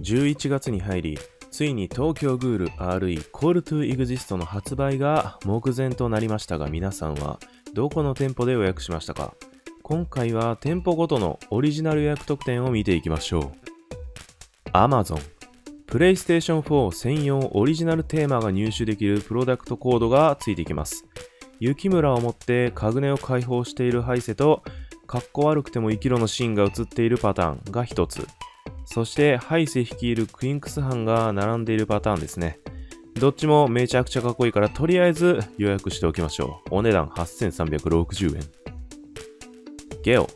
11月に入り、ついに東京グール RE Call to Exist の発売が目前となりましたが皆さんはどこの店舗で予約しましたか？今回は店舗ごとのオリジナル予約特典を見ていきましょう。Amazon PlayStation 4専用オリジナルテーマが入手できるプロダクトコードがついてきます。雪村を持ってカグネを解放しているハイセと、かっこ悪くても生きろのシーンが映っているパターンが一つ。そして、ハイセ率いるクインクス班が並んでいるパターンですね。どっちもめちゃくちゃかっこいいから、とりあえず予約しておきましょう。お値段8360円。ゲオ。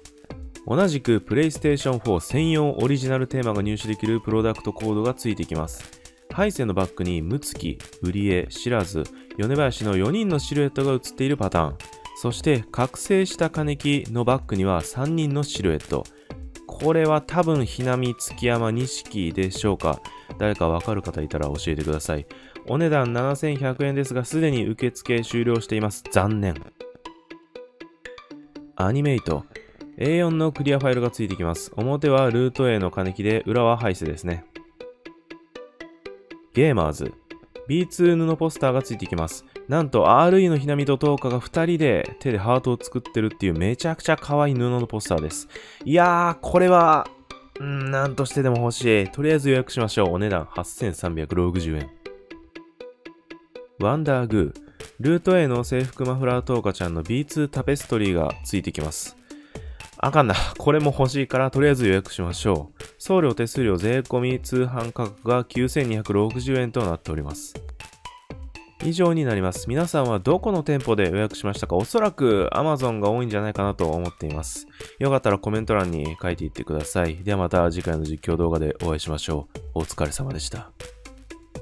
同じく PlayStation 4専用オリジナルテーマが入手できるプロダクトコードがついてきます。ハイセのバックにムツキ、ウリエ、シラズ、米林の4人のシルエットが映っているパターン。そして覚醒した金木のバックには3人のシルエット。これは多分、ひなみ、月山、錦でしょうか？誰かわかる方いたら教えてください。お値段7100円ですが、すでに受付終了しています。残念。アニメイト。A4 のクリアファイルがついてきます。表はルート A の金木で、裏はハイセですね。ゲーマーズ。B2 布ポスターがついてきます。なんと RE のひなみとトーカが2人で手でハートを作ってるっていうめちゃくちゃ可愛い布のポスターです。いやー、これは、うん、なんとしてでも欲しい。とりあえず予約しましょう。お値段8360円。ワンダーグー。ルート A の制服マフラートーカちゃんの B2 タペストリーがついてきます。あかんな。これも欲しいからとりあえず予約しましょう。送料手数料税込み通販価格が9260円となっております。以上になります。皆さんはどこの店舗で予約しましたか？おそらく Amazon が多いんじゃないかなと思っています。よかったらコメント欄に書いていってください。ではまた次回の実況動画でお会いしましょう。お疲れ様でした。